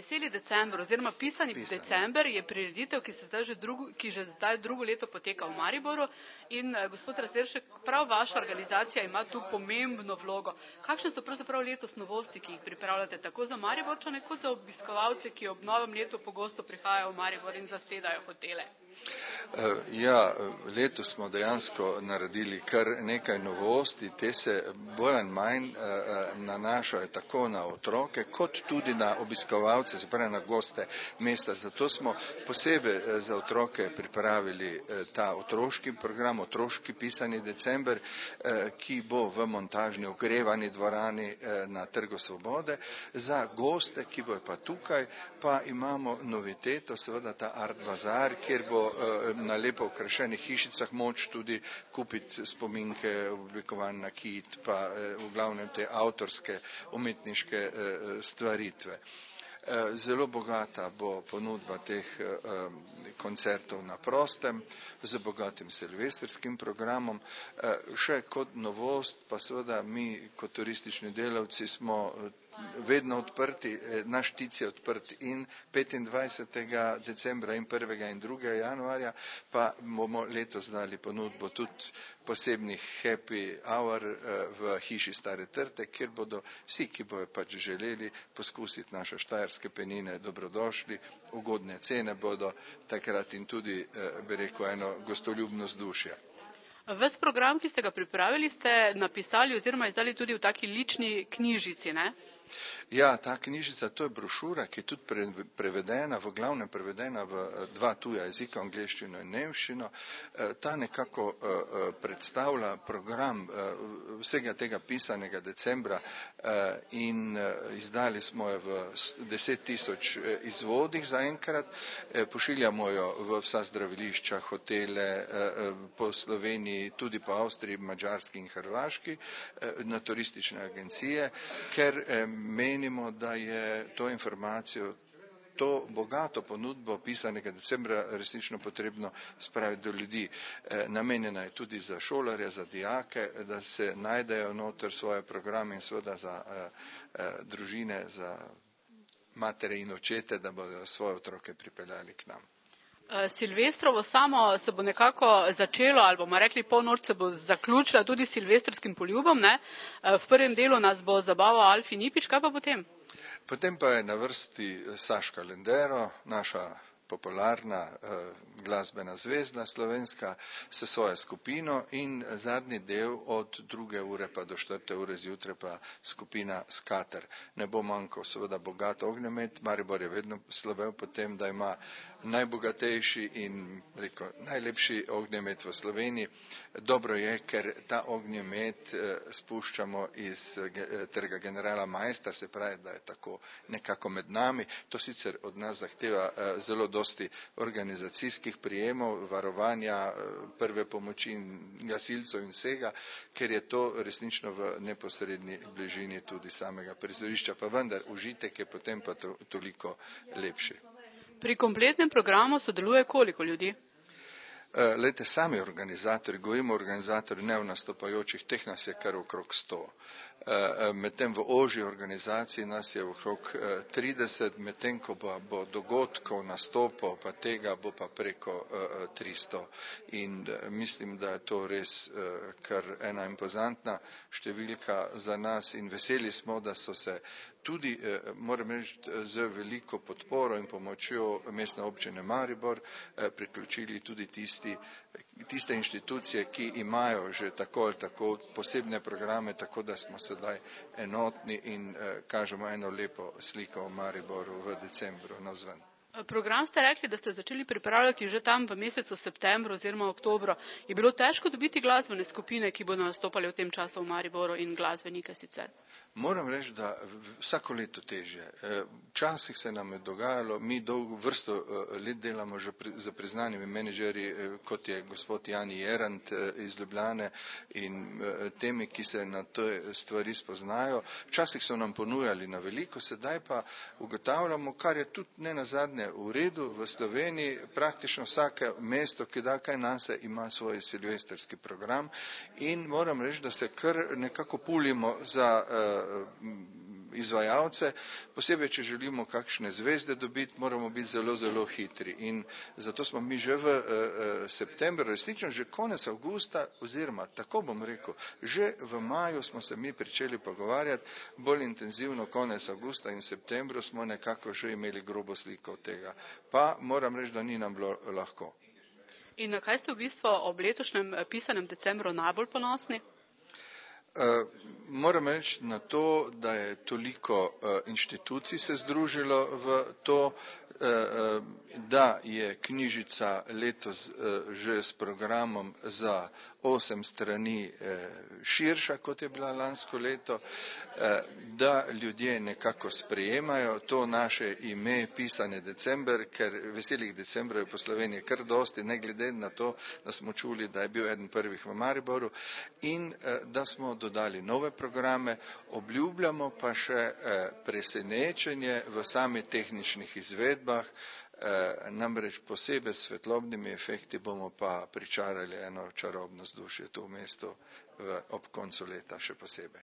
Veseli decembr oziroma pisani, pisani. december je prireditev, ki, zdaj že drugo, ki že zdaj drugo leto poteka v Mariboru in eh, gospod Razderšek, prav vaša organizacija ima tu pomembno vlogo. Kakšne so pravzaprav letos novosti, ki jih pripravljate tako za Mariborčane kot za obiskovalce, ki ob novem letu pogosto prihajajo v Maribor in zasedajo hotele? Eh, ja, letos smo dejansko naredili kar nekaj novosti, te se bolj in manj eh, eh, nanašajo tako na otroke, kot tudi na obiskovalce, se pravi na goste mesta. Zato smo posebej za otroke pripravili ta otroški program, otroški pisani december, ki bo v montažni ogrevani dvorani na Trgo Svobode. Za goste, ki bojo pa tukaj, pa imamo noviteto, seveda ta Art Bazar, kjer bo Eh, na lepo okrašenih hišicah moč tudi kupiti spominke, oblikovan na kit, pa eh, v glavnem te avtorske umetniške eh, stvaritve. Zelo bogata bo ponudba teh koncertov na prostem, z bogatim silvestrskim programom. Še kot novost, pa seveda mi kot turistični delavci smo vedno odprti, eh, naš tic je odprt in 25. decembra in 1. in 2. januarja pa bomo letos dali ponudbo tudi posebnih happy hour eh, v hiši Stare Trte, kjer bodo vsi, ki bojo pač želeli poskusiti naše štajerske penine, dobrodošli, ugodne cene bodo takrat in tudi, eh, bi rekel, eno gostoljubno vzdušje. Ves program, ki ste ga pripravili, ste napisali oziroma izdali tudi v taki lični knjižici, ne? Ja, ta knjižica, to je brošura, ki je tudi prevedena, v glavnem prevedena v eh, dva tuja jezika, angliščino in nemščino. Eh, ta nekako eh, predstavlja program vsega tega pisanega decembra in izdali smo jo v deset tisoč izvodih zaenkrat, pošiljamo jo v vsa zdravilišča, hotele po Sloveniji, tudi po Avstriji, Mačarski in Hrvaški, na turistične agencije, ker menimo, da je to informacijo, to bogato ponudbo pisanega decembra resnično potrebno spraviti do ljudi. E, namenjena je tudi za šolare, za dijake, da se najdejo noter svoje programe in seveda za e, e, družine, za matere in očete, da bodo svoje otroke pripeljali k nam. Silvestrovo samo se bo nekako začelo, ali bomo rekli, polnoč se bo zaključila tudi silvestrskim poljubom. Ne? V prvem delu nas bo zabaval Alfi Nipič, kaj pa potem? Potem pa je na vrsti Saška Lendero, naša popularna eh, glasbena zvezda slovenska s svojo skupino in zadnji del od druge ure pa do četrte ure zjutraj pa skupina Skater. Ne bo manjkal seveda bogat ognjemet, Maribor je vedno slovel potem, da ima najbogatejši in rekel, najlepši ognjemet v Sloveniji. Dobro je, ker ta ognjemet eh, spuščamo iz eh, trga generala Majsta, se pravi, da je tako nekako med nami. To sicer od nas zahteva eh, zelo dosti organizacijskih prijemov, varovanja, prve pomoči in gasilcev in vsega, ker je to resnično v neposrednji bližini tudi samega prizorišča, pa vendar užitek je potem pa to, toliko lepši. Pri kompletnem programu sodeluje koliko ljudi? Eh, Lete, sami organizatori, govorimo o organizatorju, ne o nastopajočih, teh nas je kar okrog sto. Eh, eh, medtem v ožji organizaciji nas je okrog 30, medtem ko bo, bo dogodkov, nastopov, pa tega bo pa preko 300. In mislim, da je to res kar ena impozantna številka za nas in veseli smo, da so se tudi, eh, moram reči, z veliko podporo in pomočjo mestne občine Maribor eh, priključili tudi tisti, tiste inštitucije, ki imajo že tako ali tako posebne programe, tako da smo sedaj enotni in eh, kažemo eno lepo sliko o Mariboru v decembru na zven. Program ste rekli, da ste začeli pripravljati že tam v mesecu septembru oziroma oktobru. Je bilo težko dobiti glasbene skupine, ki bodo nastopali v tem času v Mariboru in glasbenike sicer? Moram reči, da vsako leto težje. E, včasih se nam je dogajalo, mi dolgo vrsto e, let delamo že za priznanimi menedžeri, e, kot je gospod Jani Jerant iz Ljubljane in temi, ki se na te stvari spoznajo. Včasih so nam ponujali na veliko, sedaj pa ugotavljamo, kar je tudi ne nazadnje v redu, v Sloveniji praktično vsake mesto, ki da kaj nase, ima svoj silvestrski program. In moram reči, da se kar nekako pulimo za uh, izvajalce, posebej, če želimo kakšne zvezde dobiti, moramo biti zelo, zelo hitri. In zato smo mi že v uh, septembru, resnično že konec avgusta, oziroma tako bom rekel, že v maju smo se mi pričeli pogovarjati, bolj intenzivno konec avgusta in septembru smo nekako že imeli grobo sliko tega. Pa moram reči, da ni nam bilo lahko. In na kaj ste v bistvu ob letošnjem pisanem decembru najbolj ponosni? Uh, moram reči na to, da je toliko uh, inštitucij se združilo v to, da je knjižica letos uh, že s programom za osem strani eh, širša, kot je bila lansko leto, eh, da ljudje nekako sprejemajo to naše ime pisane december, ker veselih decembra je po Sloveniji kar dosti, ne glede na to, da smo čuli, da je bil eden prvih v Mariboru in eh, da smo dodali nove programe, obljubljamo pa še presenečenje v sami tehničnih izvedbah, Eh, namreč posebej s svetlobnimi efekti bomo pa pričarali eno čarobno vzdušje tu v mestu ob koncu leta še posebej.